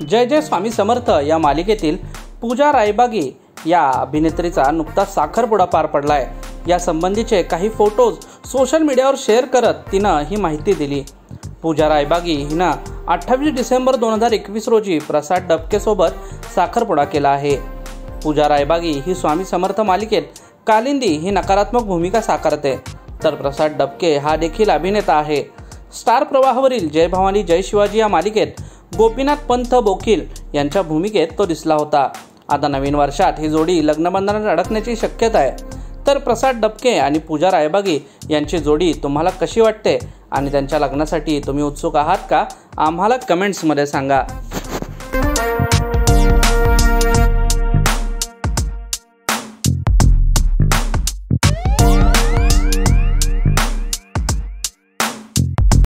जय जय स्वामी समर्थ या मालिकेतील पूजा रायबागी या अभिनेत्रीचा नुकताच साखरपुडा पार पडलाय. आहे यासंबंधीचे काही फोटोज सोशल मीडियावर शेअर करत तिनं ही माहिती दिली. पूजा रायबागी हिनं अठ्ठावीस डिसेंबर दोन हजार एकवीस रोजी प्रसाद डबकेसोबत साखरपुडा केला आहे. पूजा रायबागी ही स्वामी समर्थ मालिकेत कालिंदी ही नकारात्मक भूमिका साकारते. तर प्रसाद डबके हा देखील अभिनेता आहे. स्टार प्रवाहावरील जय भवानी जय शिवाजी या मालिकेत गोपीनाथ पंत बोकील यांच्या भूमिकेत तो दिसला होता. आता नवीन वर्षात ही जोडी लग्नबंधनात अडकण्याची शक्यता आहे. तर प्रसाद डबके आणि पूजा रायबागी यांची जोडी तुम्हाला कशी वाटते आणि त्यांच्या लग्नासाठी तुम्ही उत्सुक आहात का? आम्हाला कमेंट्समध्ये सांगा.